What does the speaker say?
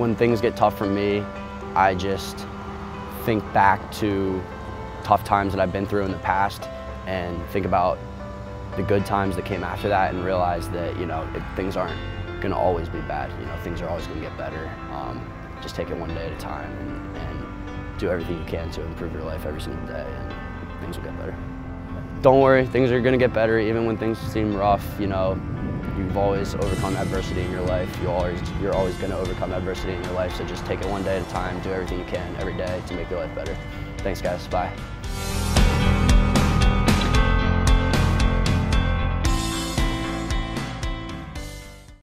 when things get tough for me, I just think back to tough times that I've been through in the past and think about the good times that came after that and realize that, you know, it, things aren't going to always be bad. You know, things are always going to get better. Um, just take it one day at a time and, and do everything you can to improve your life every single day and things will get better. Don't worry, things are going to get better even when things seem rough. You know, you've always overcome adversity in your life. You always, you're always going to overcome adversity in your life, so just take it one day at a time, do everything you can every day to make your life better. Thanks guys, bye.